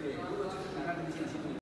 对，如果是你看这个线记录。